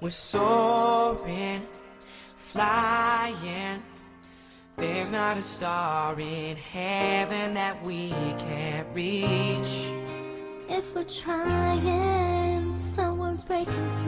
We're soaring, flying. There's not a star in heaven that we can't reach. If we're trying, so we're breaking free.